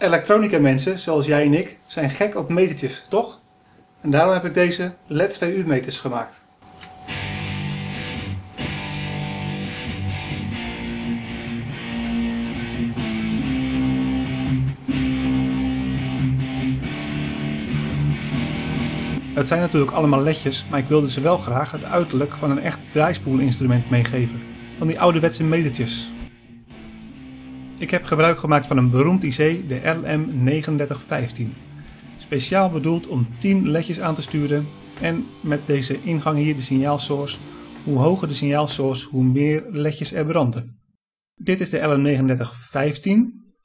Elektronica mensen, zoals jij en ik, zijn gek op metertjes, toch? En daarom heb ik deze LED VU meters gemaakt. Het zijn natuurlijk allemaal ledjes, maar ik wilde ze wel graag het uiterlijk van een echt draaispoelinstrument meegeven. Van die ouderwetse metertjes. Ik heb gebruik gemaakt van een beroemd IC, de LM3915. Speciaal bedoeld om 10 ledjes aan te sturen en met deze ingang hier, de signaalsource, hoe hoger de signaalsource, hoe meer ledjes er branden. Dit is de LM3915,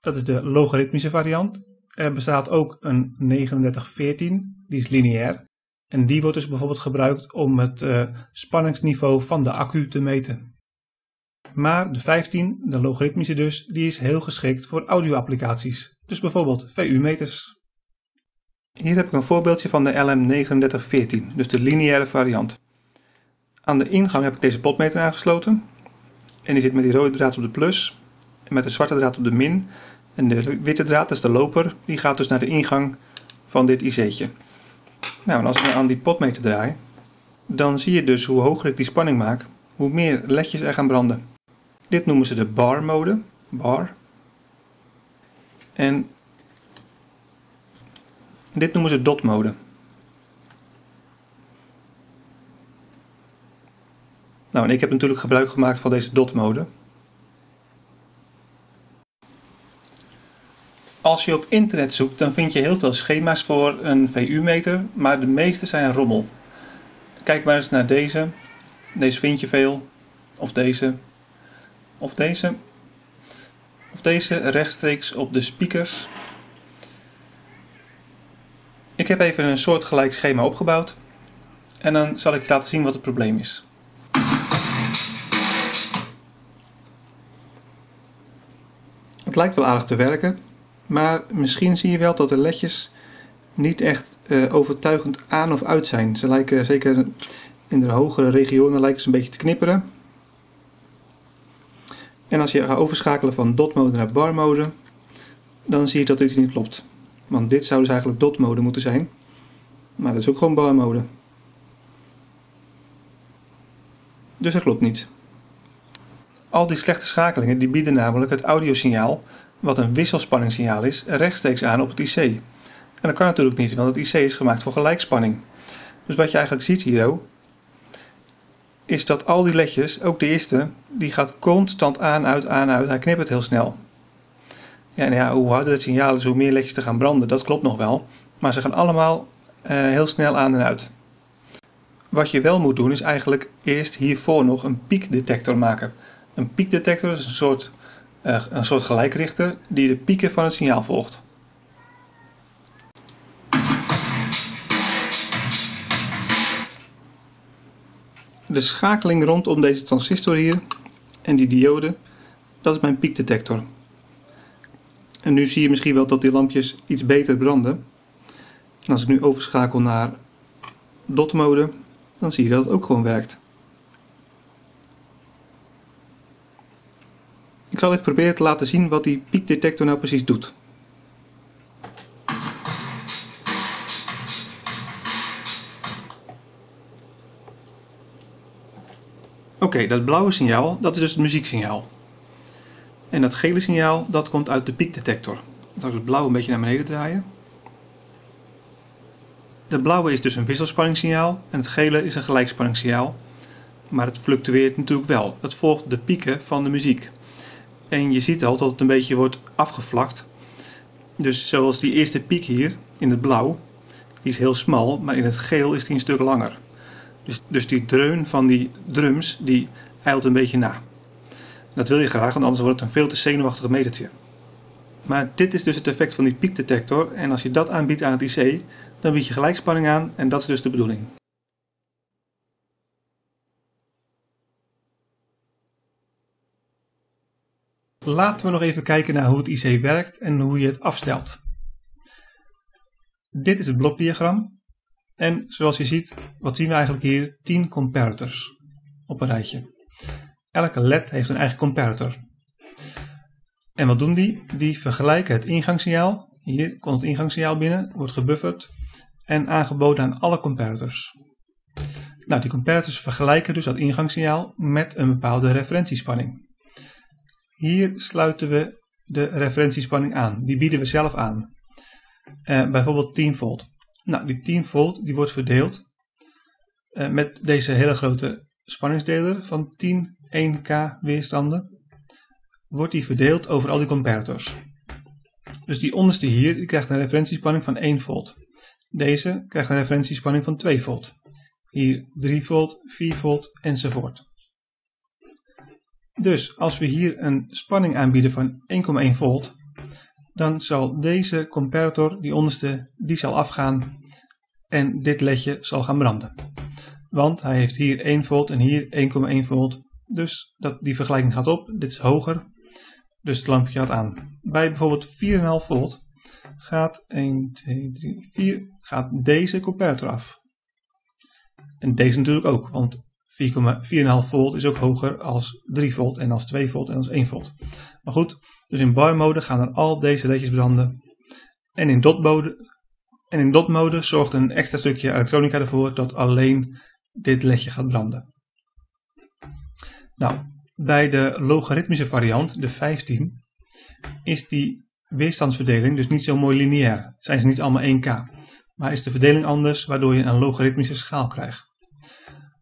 dat is de logaritmische variant. Er bestaat ook een 3914, die is lineair. En die wordt dus bijvoorbeeld gebruikt om het uh, spanningsniveau van de accu te meten. Maar de 15, de logaritmische dus, die is heel geschikt voor audio-applicaties. Dus bijvoorbeeld VU-meters. Hier heb ik een voorbeeldje van de LM3914, dus de lineaire variant. Aan de ingang heb ik deze potmeter aangesloten. En die zit met die rode draad op de plus en met de zwarte draad op de min. En de witte draad, dat is de loper, die gaat dus naar de ingang van dit IC'tje. Nou, en als ik aan die potmeter draai, dan zie je dus hoe hoger ik die spanning maak, hoe meer ledjes er gaan branden. Dit noemen ze de bar mode, bar. En dit noemen ze dot mode. Nou, en ik heb natuurlijk gebruik gemaakt van deze dot mode. Als je op internet zoekt, dan vind je heel veel schema's voor een VU-meter, maar de meeste zijn rommel. Kijk maar eens naar deze. Deze vind je veel. Of deze. Of deze. Of deze rechtstreeks op de speakers. Ik heb even een soortgelijk schema opgebouwd. En dan zal ik je laten zien wat het probleem is. Het lijkt wel aardig te werken, maar misschien zie je wel dat de ledjes niet echt uh, overtuigend aan of uit zijn. Ze lijken zeker in de hogere regionen lijken ze een beetje te knipperen. En als je gaat overschakelen van dot mode naar bar mode, dan zie je dat dit niet klopt. Want dit zou dus eigenlijk dot mode moeten zijn. Maar dat is ook gewoon bar mode. Dus dat klopt niet. Al die slechte schakelingen die bieden namelijk het audiosignaal wat een wisselspanningssignaal is, rechtstreeks aan op het IC. En dat kan natuurlijk niet, want het IC is gemaakt voor gelijkspanning. Dus wat je eigenlijk ziet hier is dat al die ledjes, ook de eerste, die gaat constant aan, uit, aan, uit. Hij knippert heel snel. Ja, en ja, hoe harder het signaal is, hoe meer ledjes te gaan branden, dat klopt nog wel. Maar ze gaan allemaal uh, heel snel aan en uit. Wat je wel moet doen, is eigenlijk eerst hiervoor nog een piekdetector maken. Een piekdetector is een soort uh, een soort gelijkrichter die de pieken van het signaal volgt. De schakeling rondom deze transistor hier en die diode, dat is mijn piekdetector. En nu zie je misschien wel dat die lampjes iets beter branden. En als ik nu overschakel naar dot mode, dan zie je dat het ook gewoon werkt. Ik zal even proberen te laten zien wat die piekdetector nou precies doet. Oké, dat blauwe signaal, dat is dus het muzieksignaal. En dat gele signaal, dat komt uit de piekdetector. Zal ik het blauwe een beetje naar beneden draaien. De blauwe is dus een wisselspanningssignaal en het gele is een gelijkspanningssignaal. Maar het fluctueert natuurlijk wel. Het volgt de pieken van de muziek. En je ziet al dat het een beetje wordt afgevlakt. Dus zoals die eerste piek hier in het blauw, die is heel smal, maar in het geel is die een stuk langer. Dus, dus die dreun van die drums, die eilt een beetje na. Dat wil je graag, want anders wordt het een veel te zenuwachtig metertje. Maar dit is dus het effect van die piekdetector en als je dat aanbiedt aan het IC, dan bied je gelijkspanning aan en dat is dus de bedoeling. Laten we nog even kijken naar hoe het IC werkt en hoe je het afstelt. Dit is het blokdiagram. En zoals je ziet, wat zien we eigenlijk hier? 10 comparators op een rijtje. Elke LED heeft een eigen comparator. En wat doen die? Die vergelijken het ingangssignaal. Hier komt het ingangssignaal binnen, wordt gebufferd en aangeboden aan alle comparators. Nou, die comparators vergelijken dus dat ingangssignaal met een bepaalde referentiespanning. Hier sluiten we de referentiespanning aan. Die bieden we zelf aan. Uh, bijvoorbeeld 10 volt. Nou, die 10 volt die wordt verdeeld uh, met deze hele grote spanningsdeler van 10 1K weerstanden. Wordt die verdeeld over al die comparators. Dus die onderste hier krijgt een referentiespanning van 1 volt. Deze krijgt een referentiespanning van 2 volt. Hier 3 volt, 4 volt enzovoort. Dus als we hier een spanning aanbieden van 1,1 volt, dan zal deze comparator, die onderste, die zal afgaan en dit ledje zal gaan branden. Want hij heeft hier 1 volt en hier 1,1 volt. Dus dat, die vergelijking gaat op. Dit is hoger. Dus het lampje gaat aan. Bij bijvoorbeeld 4,5 volt gaat 1, 2, 3, 4 gaat deze comparator af. En deze natuurlijk ook, want 4,5 volt is ook hoger als 3 volt en als 2 volt en als 1 volt. Maar goed, dus in bar mode gaan er al deze ledjes branden. En in dot mode, en in dot mode zorgt een extra stukje elektronica ervoor dat alleen dit ledje gaat branden. Nou, bij de logaritmische variant, de 15, is die weerstandsverdeling dus niet zo mooi lineair. Zijn ze niet allemaal 1K. Maar is de verdeling anders, waardoor je een logaritmische schaal krijgt.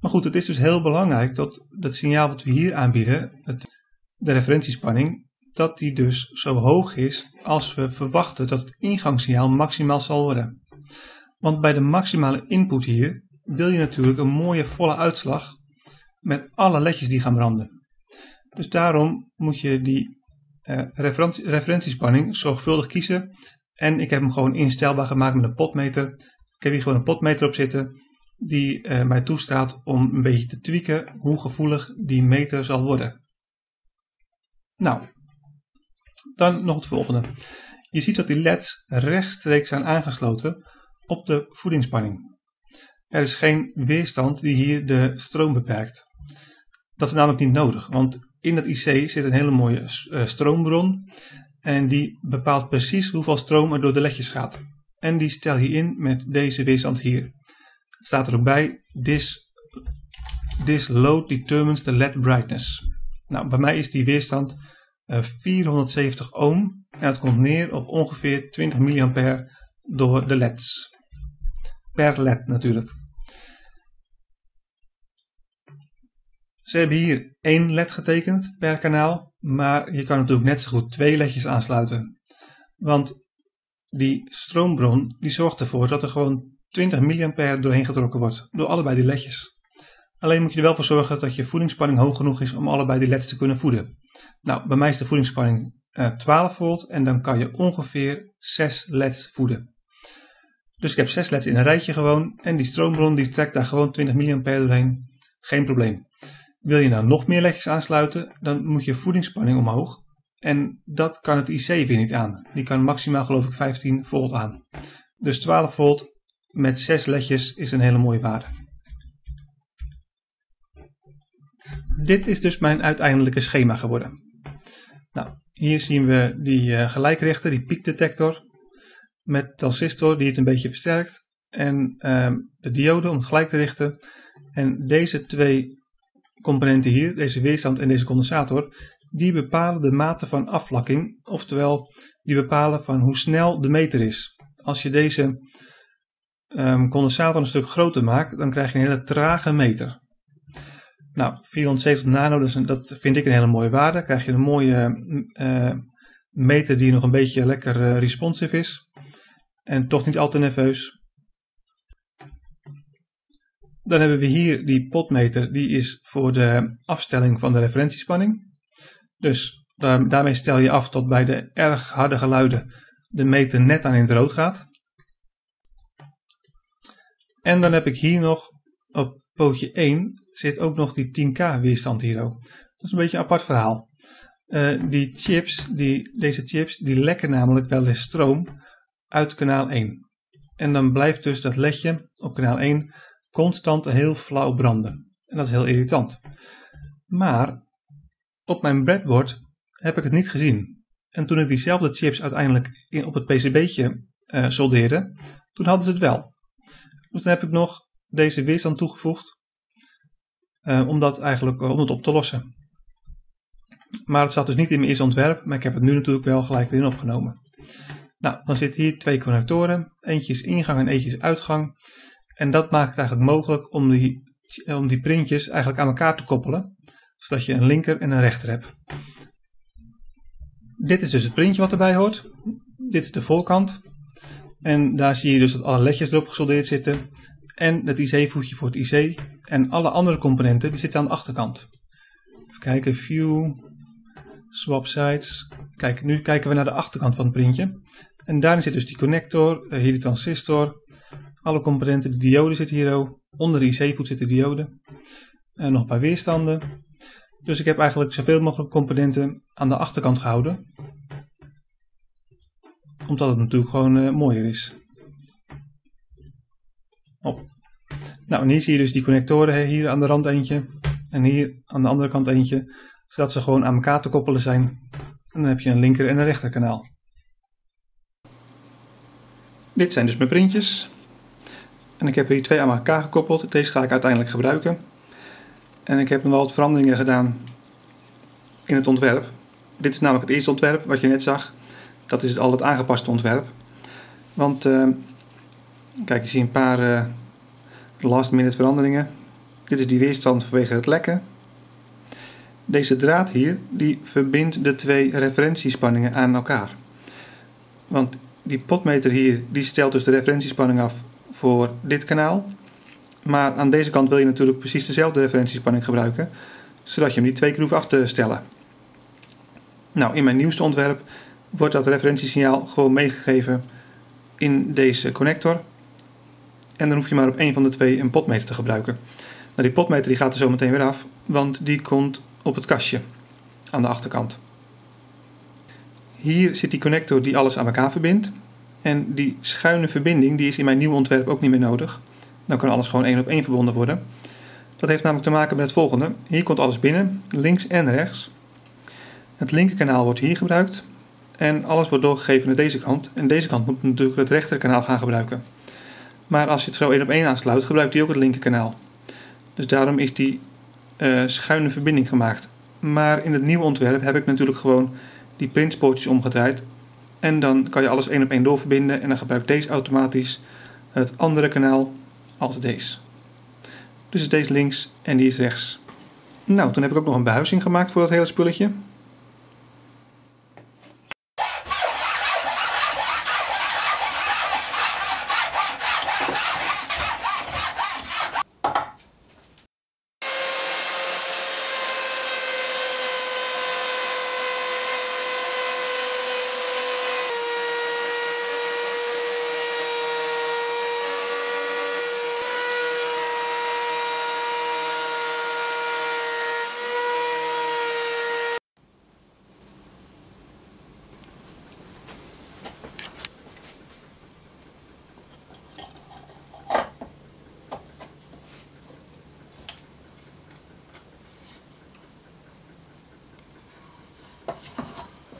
Maar goed, het is dus heel belangrijk dat het signaal wat we hier aanbieden, het, de referentiespanning, dat die dus zo hoog is als we verwachten dat het ingangssignaal maximaal zal worden. Want bij de maximale input hier wil je natuurlijk een mooie volle uitslag met alle ledjes die gaan branden. Dus daarom moet je die uh, referentiespanning zorgvuldig kiezen. En ik heb hem gewoon instelbaar gemaakt met een potmeter. Ik heb hier gewoon een potmeter op zitten die uh, mij toestaat om een beetje te tweaken hoe gevoelig die meter zal worden. Nou, dan nog het volgende. Je ziet dat die LED's rechtstreeks zijn aangesloten op de voedingsspanning. Er is geen weerstand die hier de stroom beperkt. Dat is namelijk niet nodig, want in het IC zit een hele mooie uh, stroombron en die bepaalt precies hoeveel stroom er door de ledjes gaat. En die stel je in met deze weerstand hier. Het staat er ook bij, this, this load determines the LED brightness. Nou, bij mij is die weerstand 470 ohm en het komt neer op ongeveer 20 mA door de LED's. Per LED natuurlijk. Ze hebben hier één LED getekend per kanaal, maar je kan natuurlijk net zo goed twee LEDjes aansluiten. Want die stroombron die zorgt ervoor dat er gewoon 20 mA doorheen getrokken wordt, door allebei die ledjes. Alleen moet je er wel voor zorgen dat je voedingsspanning hoog genoeg is om allebei die leds te kunnen voeden. Nou, bij mij is de voedingsspanning uh, 12 volt en dan kan je ongeveer 6 leds voeden. Dus ik heb 6 leds in een rijtje gewoon en die stroombron die trekt daar gewoon 20 mA doorheen. Geen probleem. Wil je nou nog meer ledjes aansluiten, dan moet je voedingsspanning omhoog. En dat kan het IC weer niet aan. Die kan maximaal geloof ik 15 volt aan. Dus 12 volt met 6 ledjes is een hele mooie waarde. Dit is dus mijn uiteindelijke schema geworden. Nou, hier zien we die uh, gelijkrechter, die piekdetector. Met transistor die het een beetje versterkt. En uh, de diode om gelijk te richten. En deze twee componenten hier, deze weerstand en deze condensator, die bepalen de mate van afvlakking, oftewel die bepalen van hoe snel de meter is. Als je deze um, condensator een stuk groter maakt, dan krijg je een hele trage meter. Nou, 470 nano, dus dat vind ik een hele mooie waarde. Krijg je een mooie uh, meter die nog een beetje lekker uh, responsive is. En toch niet al te nerveus. Dan hebben we hier die potmeter, die is voor de afstelling van de referentiespanning. Dus daarmee stel je af tot bij de erg harde geluiden de meter net aan in het rood gaat. En dan heb ik hier nog op pootje 1 zit ook nog die 10k weerstand hier. Dat is een beetje een apart verhaal. Uh, die chips, die, deze chips, die lekken namelijk wel eens stroom uit kanaal 1. En dan blijft dus dat ledje op kanaal 1 constant heel flauw branden. En dat is heel irritant. Maar op mijn breadboard heb ik het niet gezien. En toen ik diezelfde chips uiteindelijk in, op het PCB'tje uh, soldeerde, toen hadden ze het wel. Dus dan heb ik nog deze weerstand toegevoegd, uh, om eigenlijk om het op te lossen. Maar het zat dus niet in mijn eerste ontwerp, maar ik heb het nu natuurlijk wel gelijk erin opgenomen. Nou, dan zitten hier twee connectoren. Eentje is ingang en eentje is uitgang. En dat maakt het eigenlijk mogelijk om die, om die printjes eigenlijk aan elkaar te koppelen. Zodat je een linker en een rechter hebt. Dit is dus het printje wat erbij hoort. Dit is de voorkant. En daar zie je dus dat alle ledjes erop gesoldeerd zitten. En het IC-voetje voor het IC. En alle andere componenten die zitten aan de achterkant. Even kijken, view, swap sides. Kijk, nu kijken we naar de achterkant van het printje. En daarin zit dus die connector, eh, hier de transistor, alle componenten, de diode zitten hier ook. Onder de IC-voet zitten dioden. En nog een paar weerstanden. Dus ik heb eigenlijk zoveel mogelijk componenten aan de achterkant gehouden. Omdat het natuurlijk gewoon uh, mooier is. Nou, en hier zie je dus die connectoren. Hier aan de rand eentje. En hier aan de andere kant eentje. Zodat ze gewoon aan elkaar te koppelen zijn. En dan heb je een linker en een rechter kanaal. Dit zijn dus mijn printjes. En ik heb hier twee aan elkaar gekoppeld. Deze ga ik uiteindelijk gebruiken. En ik heb nog wel wat veranderingen gedaan in het ontwerp. Dit is namelijk het eerste ontwerp wat je net zag. Dat is al het aangepaste ontwerp. Want uh, kijk, je ziet een paar uh, last minute veranderingen. Dit is die weerstand vanwege het lekken. Deze draad hier, die verbindt de twee referentiespanningen aan elkaar. Want die potmeter hier, die stelt dus de referentiespanning af voor dit kanaal. Maar aan deze kant wil je natuurlijk precies dezelfde referentiespanning gebruiken, zodat je hem niet twee keer hoeft af te stellen. Nou, in mijn nieuwste ontwerp wordt dat referentiesignaal gewoon meegegeven in deze connector. En dan hoef je maar op één van de twee een potmeter te gebruiken. Nou, die potmeter die gaat er zo meteen weer af, want die komt op het kastje aan de achterkant. Hier zit die connector die alles aan elkaar verbindt. En die schuine verbinding die is in mijn nieuwe ontwerp ook niet meer nodig. Dan kan alles gewoon één op één verbonden worden. Dat heeft namelijk te maken met het volgende. Hier komt alles binnen, links en rechts. Het linkerkanaal wordt hier gebruikt. En alles wordt doorgegeven naar deze kant. En deze kant moet natuurlijk het rechterkanaal gaan gebruiken. Maar als je het zo één op één aansluit, gebruikt hij ook het linkerkanaal. Dus daarom is die uh, schuine verbinding gemaakt. Maar in het nieuwe ontwerp heb ik natuurlijk gewoon die printspoortjes omgedraaid. En dan kan je alles één op één doorverbinden en dan gebruikt deze automatisch het andere kanaal als deze. Dus is deze links en die is rechts. Nou, toen heb ik ook nog een behuizing gemaakt voor dat hele spulletje.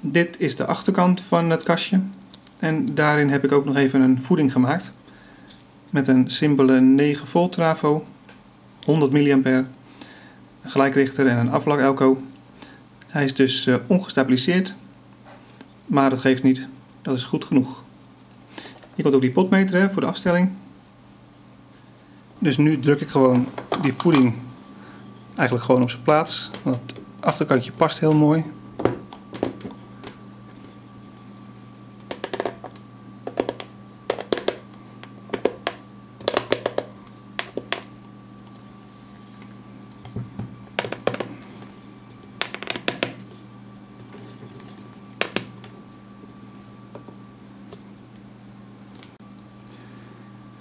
Dit is de achterkant van het kastje. En daarin heb ik ook nog even een voeding gemaakt. Met een simpele 9 volt trafo, 100 mA, een gelijkrichter en een aflak elko. Hij is dus uh, ongestabiliseerd, maar dat geeft niet. Dat is goed genoeg. Hier komt ook die potmeter voor de afstelling. Dus nu druk ik gewoon die voeding eigenlijk gewoon op zijn plaats. het achterkantje past heel mooi.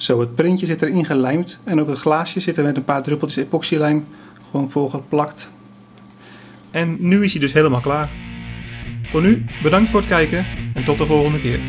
Zo, het printje zit erin gelijmd en ook het glaasje zit er met een paar druppeltjes epoxylijm gewoon volgeplakt. En nu is hij dus helemaal klaar. Voor nu, bedankt voor het kijken en tot de volgende keer.